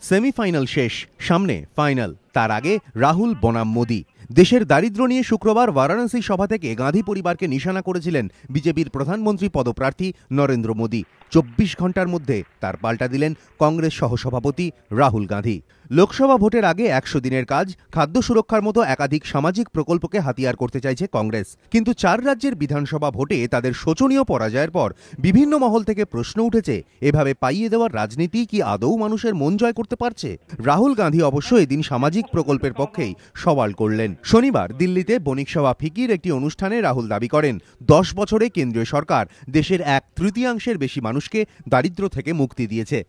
Semifinal শেষ সামনে final. তার আগে রাহুল বনাম মোদি। দেশের দারিদ্র নিয়ে শুক্রবার বারাণসী সভা থেকে গাঁধী পরিবারকে নিশানা করেছিলেন বিজেপির প্রধানমন্ত্রী পদপ্রার্থী নরেন্দ্র মোদী। চব্বিশ ঘণ্টার মধ্যে তার পাল্টা দিলেন কংগ্রেস সহসভাপতি রাহুল গান্ধী। লোকসভা ভোটের আগে একশো দিনের কাজ, খাদ্য সুরক্ষার মতো একাধিক সামাজিক প্রকল্পকে হাতিয়ার করতে চাইছে কংগ্রেস। কিন্তু চার রাজ্যের বিধানসভা ভোটে তাদের শোচনীয় পরাজয়ের পর বিভিন্ন মহল থেকে প্রশ্ন উঠেছে, এভাবে পাইয়ে দেওয়ার রাজনীতি কি আদৌ মানুষের মন জয় করতে পারছে? রাহুল গান্ধী অবশ্য এদিন সামাজিক প্রকল্পের পক্ষেই সওয়াল করলেন। শনিবার দিল্লিতে বণিকসভা ফিকির একটি অনুষ্ঠানে রাহুল দাবি করেন, দশ বছরে কেন্দ্রীয় সরকার দেশের এক তৃতীয়াংশের বেশি মানুষকে দারিদ্র থেকে মুক্তি দিয়েছে।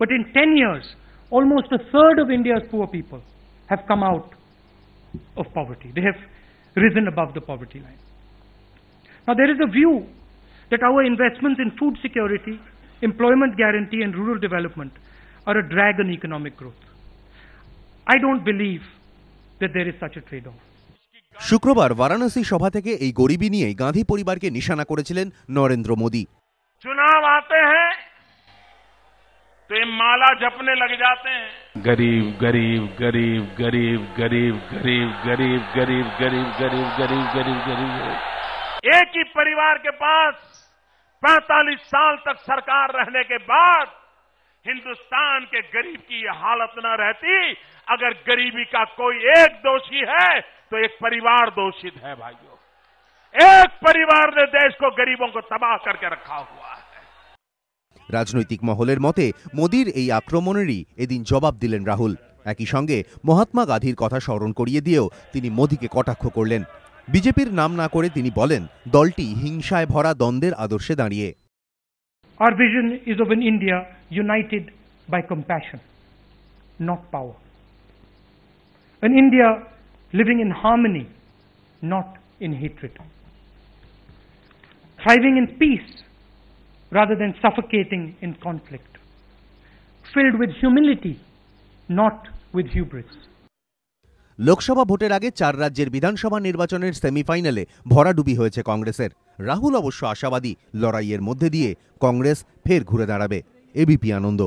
But in ten years almost a third of India's poor people have come out of poverty they have risen above line now their view that our investments in food security employment guarantee and rural development are a drag on economic growth I don't believe that there is such a trade off. শুক্রবার বারাণসী সভা থেকে এই গরিবী নিয়েই গান্ধী পরিবারকে নিশানা করেছিলেন নরেন্দ্র মোদী चुनाव आते हैं तो ये माला जपने लग जाते हैं गरीब गरीब गरीब गरीब गरीब गरीब गरीब गरीब गरीब गरीब गरीब गरीब गरीब एक ही परिवार के पास 45 साल तक सरकार रहने के बाद हिंदुस्तान के गरीब की ये हालत न रहती अगर गरीबी का कोई एक दोषी है तो एक परिवार दोषित है भाइयों एक परिवार ने देश को गरीबों को तबाह करके रखा हुआ है রাজনৈতিক মহলের মতে মোদির এই আক্রমণেরই এদিন জবাব দিলেন রাহুল একই সঙ্গে মহাত্মা গান্ধীর কথা স্মরণ করিয়ে দিয়েও তিনি মোদিকে কটাক্ষ করলেন বিজেপির নাম না করে তিনি বলেন দলটি হিংসায় ভরা দ্বন্দ্বের আদর্শে দাঁড়িয়ে Our vision is of an India united by compassion, not power. An India living in harmony, not in hatred. Thriving in peace rather than suffocating in conflict. Filled with humility, not with hubris. Lok Sabha ভোটের আগে চার রাজ্যের বিধানসভা নির্বাচনের সেমিফাইনালে ভরাডুবি হয়েছে কংগ্রেসের রাহুল অবশ্য আশাবাদী লড়াইয়ের মধ্যে দিয়ে কংগ্রেস ফের ঘুরে দাঁড়াবে এবিপি আনন্দ।